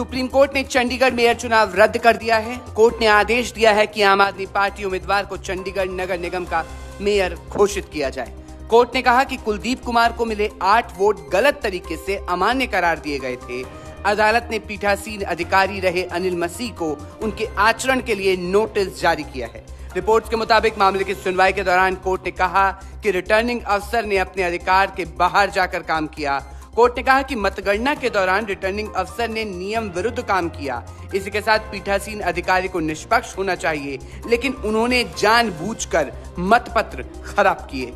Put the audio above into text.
Supreme court ने Chandigarh mayor चुनाव रद्द कर दिया है। कोर्ट ने आदेश दिया है कि आम आदमी पार्टी उम्मीदवार को चंडीगढ़ नगर निगम का मेयर घोषित किया जाए। कोर्ट ने कहा कि कुलदीप कुमार को मिले आठ वोट गलत तरीके से अमान्य करार दिए गए थे। अदालत ने पीठासीन अधिकारी रहे अनिल मसीह को उनके आचरण के लिए नोटिस जारी किया है। रिपोर्ट के मुताबिक मामले की सुनवाई के दौरान कोर्ट ने कहा कि रिटर्निंग अफसर ने अपने अधिकार के बाहर जाकर काम किया। कोर्ट ने कहा कि मतगणना के दौरान रिटर्निंग अफसर ने नियम विरुद्ध काम किया। इसी के साथ पीठासीन अधिकारी को निष्पक्ष होना चाहिए, लेकिन उन्होंने जानबूझकर मतपत्र खराब किए।